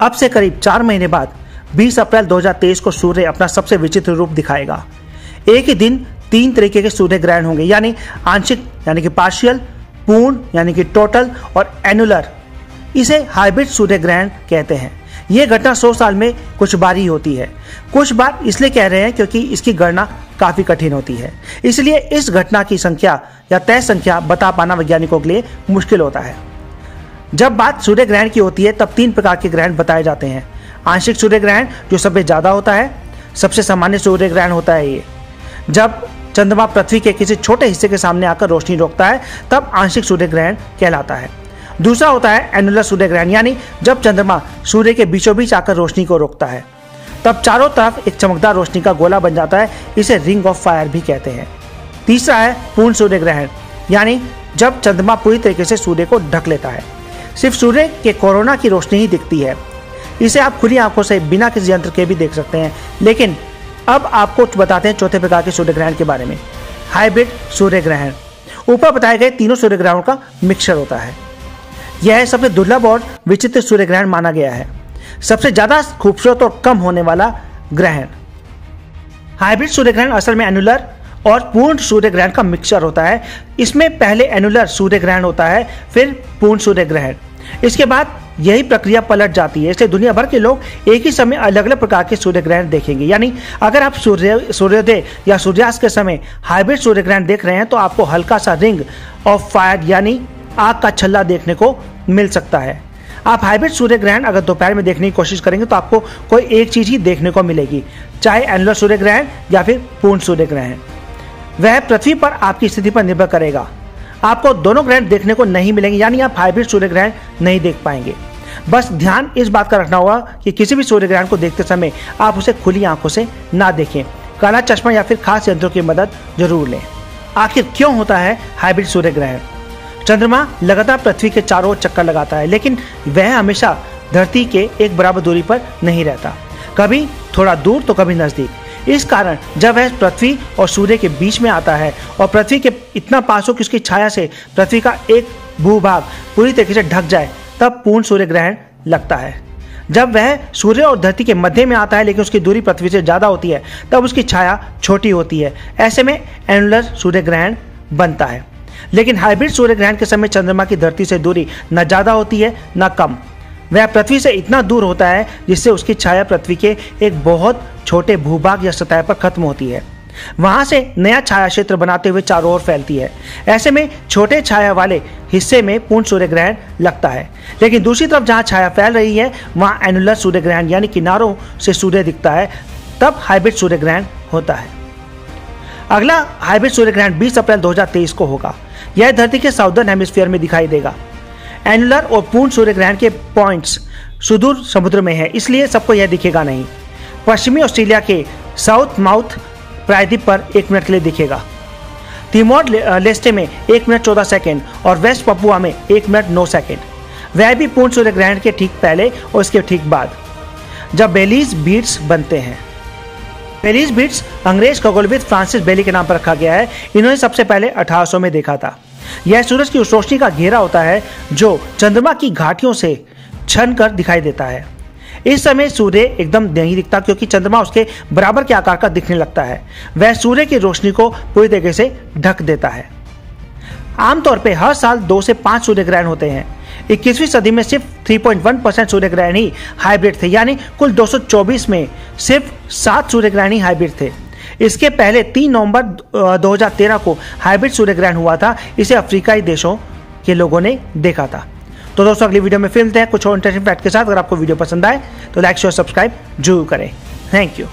अब से करीब चार महीने बाद 20 अप्रैल 2023 को सूर्य अपना सबसे विचित्र रूप दिखाएगा। एक ही दिन तीन तरीके के सूर्य ग्रहण होंगे, यानी आंशिक, यानी कि पार्शियल पूर्ण, यानी कि टोटल और एनुलर इसे हाइब्रिड सूर्य ग्रहण कहते हैं। यह घटना 100 साल में कुछ बार ही होती है। कुछ बार इसलिए कह रहे हैं क्योंकि इसकी गणना काफ़ी कठिन होती है। इसलिए इस घटना की संख्या या तय संख्या बता पाना वैज्ञानिकों के लिए मुश्किल होता है। जब बात सूर्य ग्रहण की होती है, तब तीन प्रकार के ग्रहण बताए जाते हैं। आंशिक सूर्य ग्रहण जो सबसे ज़्यादा होता है, सबसे सामान्य सूर्य ग्रहण होता है ये। जब चंद्रमा पृथ्वी के किसी छोटे हिस्से के सामने आकर रोशनी रोकता है, तब आंशिक सूर्य ग्रहण कहलाता है। दूसरा होता है एनुलर सूर्य ग्रहण यानी जब चंद्रमा सूर्य के बीचों बीच आकर रोशनी को रोकता है, तब चारों तरफ़ एक चमकदार रोशनी का गोला बन जाता है, इसे रिंग ऑफ़ फायर भी कहते हैं। तीसरा है पूर्ण सूर्य ग्रहण यानी जब चंद्रमा पूरी तरीके से सूर्य को ढक लेता है। सिर्फ़ सूर्य के कोरोना की रोशनी ही दिखती है। इसे आप खुली आँखों से बिना किसी यंत्र के भी देख सकते हैं। लेकिन अब आपको बताते हैं चौथे प्रकार के सूर्य ग्रहण के बारे में। हाइब्रिड सूर्य ग्रहण। ऊपर बताए गए तीनों सूर्य ग्रहणों का मिक्सचर होता है। यह सबसे दुर्लभ और विचित्र सूर्य ग्रहण माना गया है। सबसे ज़्यादा खूबसूरत और कम होने वाला ग्रहण। हाइब्रिड सूर्य ग्रहण असल में एनुलर और पूर्ण सूर्य ग्रहण का मिक्सचर होता है। इसमें पहले एनुलर सूर्य ग्रहण होता है, फिर पूर्ण सूर्य ग्रहण इसके बाद यही प्रक्रिया पलट जाती है, इसलिए दुनिया भर के लोग एक ही समय अलग अलग प्रकार के सूर्य ग्रहण देखेंगे। यानी अगर आप सूर्य, सूर्योदय या सूर्यास्त के समय हाइब्रिड सूर्य ग्रहण देख रहे हैं तो आपको हल्का सा रिंग ऑफ़ फायर यानी आग का छल्ला देखने को मिल सकता है। आप हाइब्रिड सूर्य ग्रहण अगर दोपहर में देखने की कोशिश करेंगे तो आपको कोई एक चीज़ ही देखने को मिलेगी, चाहे एनुलर सूर्य ग्रहण या फिर पूर्ण सूर्य ग्रहण वह पृथ्वी पर आपकी स्थिति पर निर्भर करेगा। आपको दोनों ग्रहण देखने को नहीं मिलेंगे, यानी आप हाइब्रिड सूर्य ग्रहण नहीं देख पाएँगे। बस ध्यान इस बात का रखना होगा कि किसी भी सूर्य ग्रहण को देखते समय आप उसे खुली आँखों से ना देखें। काला चश्मा या फिर खास यंत्रों की मदद ज़रूर लें। आखिर क्यों होता है हाइब्रिड सूर्य ग्रहण चंद्रमा लगातार पृथ्वी के चारों चक्कर लगाता है, लेकिन वह हमेशा धरती के एक बराबर दूरी पर नहीं रहता। कभी थोड़ा दूर तो कभी नज़दीक। इस कारण जब वह पृथ्वी और सूर्य के बीच में आता है और पृथ्वी के इतना पास हो कि उसकी छाया से पृथ्वी का एक भूभाग पूरी तरीके से ढक जाए, तब पूर्ण सूर्य ग्रहण लगता है। जब वह सूर्य और धरती के मध्य में आता है, लेकिन उसकी दूरी पृथ्वी से ज़्यादा होती है, तब उसकी छाया छोटी होती है। ऐसे में एनुलर सूर्य ग्रहण बनता है। लेकिन हाइब्रिड सूर्य ग्रहण के समय चंद्रमा की धरती से दूरी न ज़्यादा होती है, न कम। वह पृथ्वी से इतना दूर होता है जिससे उसकी छाया पृथ्वी के एक बहुत छोटे भूभाग या सतह पर खत्म होती है। वहाँ से नया छाया क्षेत्र बनाते हुए चारों ओर फैलती है। ऐसे में छोटे छाया वाले हिस्से में पूर्ण सूर्य ग्रहण लगता है। लेकिन दूसरी तरफ़ जहाँ छाया फैल रही है, वहाँ एनुलर सूर्य ग्रहण यानी किनारों से सूर्य दिखता है। तब हाइब्रिड सूर्य ग्रहण होता है। अगला हाइब्रिड सूर्य ग्रहण 20 अप्रैल 2023 को होगा। यह धरती के साउदर्न हेमिस्फीयर में दिखाई देगा। एनुलर और पूर्ण सूर्य ग्रहण के पॉइंट्स सुदूर समुद्र में है, इसलिए सबको यह दिखेगा नहीं। पश्चिमी ऑस्ट्रेलिया के साउथ माउथ प्रायद्वीप पर एक मिनट के लिए दिखेगा। तिमोर लेस्टे में एक मिनट चौदह सेकेंड और वेस्ट पपुआ में एक मिनट नौ सेकेंड। वह भी पूर्ण सूर्य ग्रहण के ठीक पहले और इसके ठीक बाद, जब बेलीज बीट्स बनते हैं। बेलीज बीट्स अंग्रेज़ खगोलविद फ्रांसिस बेली के नाम पर रखा गया है। इन्होंने सबसे पहले 1800 में देखा था। यह सूरज की उस रोशनी का घेरा होता है जो चंद्रमा की घाटियों से छन कर दिखाई देता है। इस समय सूर्य एकदम नहीं दिखता क्योंकि चंद्रमा उसके बराबर के आकार का दिखने लगता है। वह सूर्य की रोशनी को पूरी तरीके से ढक देता है। आमतौर पर हर साल दो से पाँच सूर्य ग्रहण होते हैं। 21वीं सदी में सिर्फ़ 3.1 परसेंट सूर्य ग्रहण ही हाइब्रिड थे, यानी कुल 224 में सिर्फ़ सात सूर्य ग्रहण ही हाइब्रिड थे। इसके पहले 3 नवंबर 2013 को हाइब्रिड सूर्य ग्रहण हुआ था। इसे अफ्रीकाई देशों के लोगों ने देखा था। तो दोस्तों, अगली वीडियो में फिर मिलते हैं कुछ और इंटरेस्टिंग फैक्ट के साथ। अगर आपको वीडियो पसंद आए तो लाइक शेयर सब्सक्राइब ज़रूर करें। Thank you